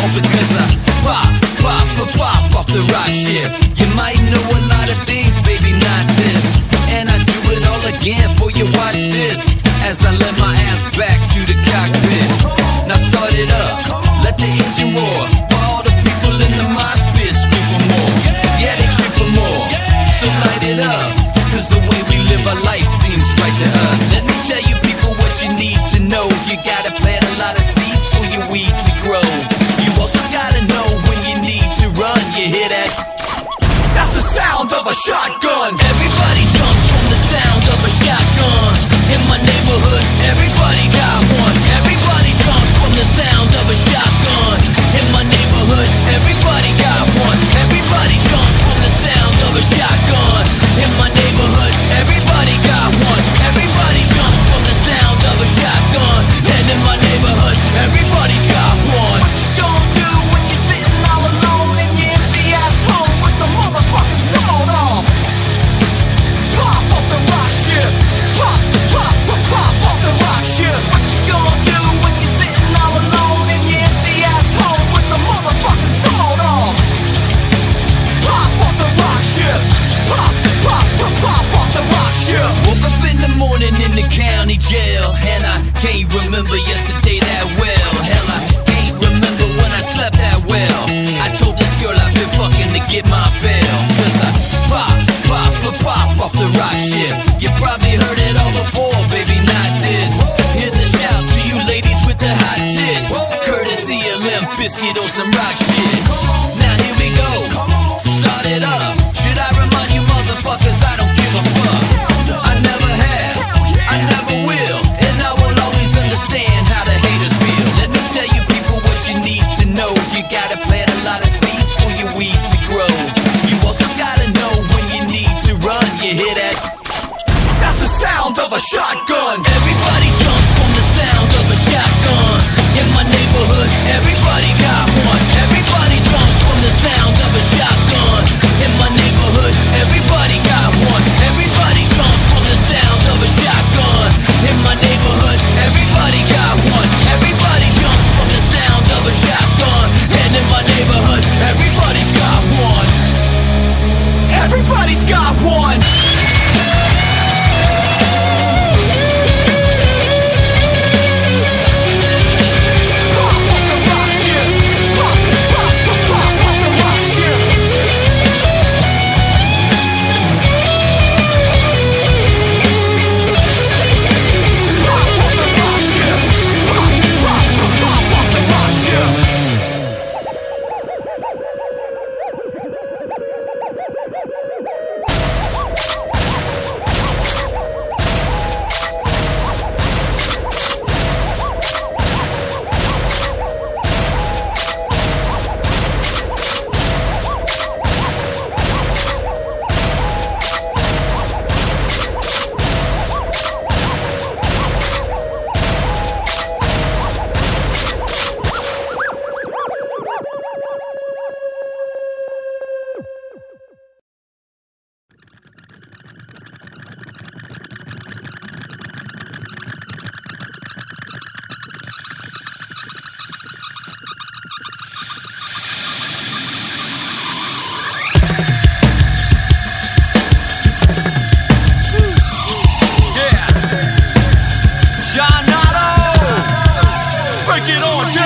all because I pop, pop, pop, pop off the rock ship. You might know a lot of things, baby, not this. And I do it all again for you, watch this. As I let my ass back to the cockpit. Now start it up, let the engine roar. For all the people in the mosh pit, scream for more. Yeah, they scream for more. So light it up, cause the way we live our life seems jail. And I can't remember yesterday that well. Hell, I can't remember when I slept that well. I told this girl I've been fucking to get my bed. bloody sky Get it on.